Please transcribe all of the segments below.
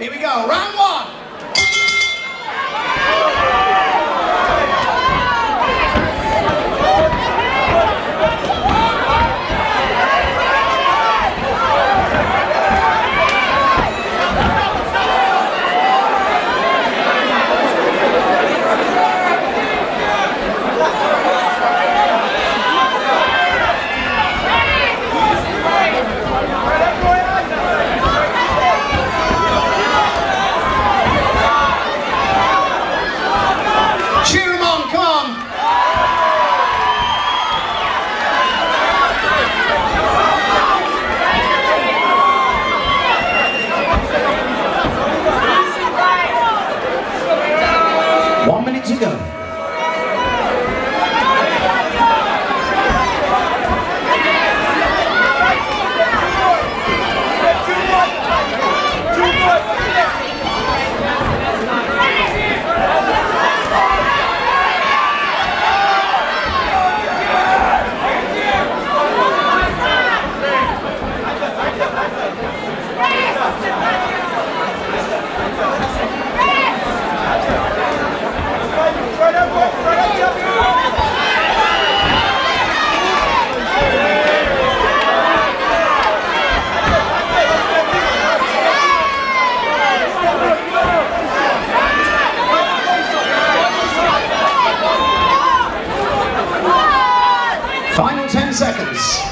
Here we go, round one. One minute to go. 10 seconds.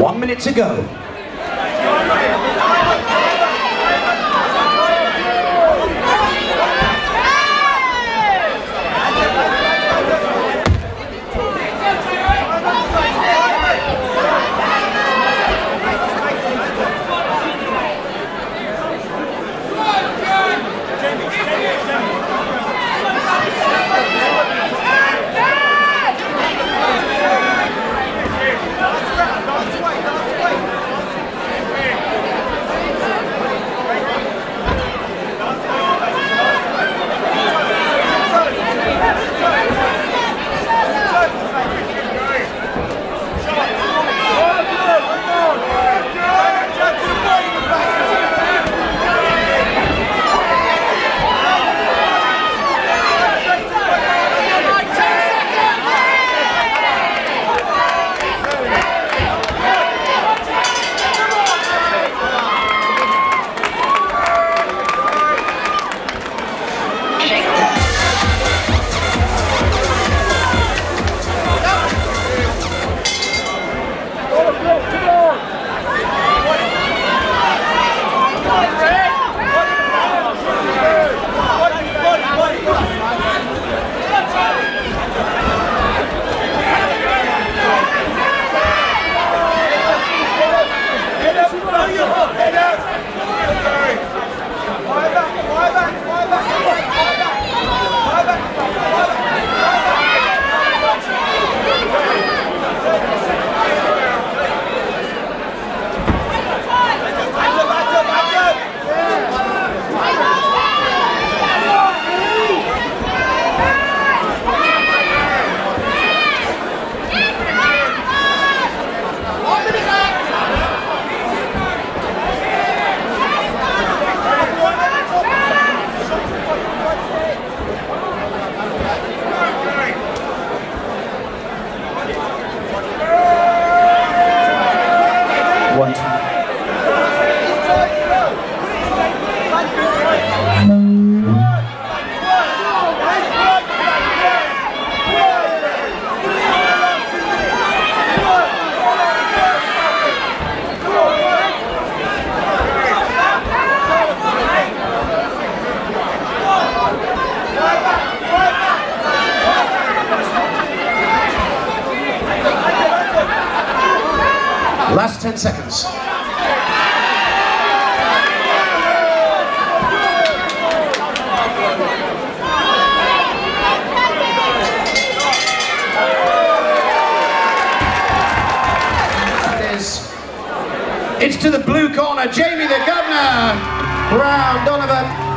One minute to go. 10 seconds. It's to the blue corner, Jamie the Governor, Brown, Donovan,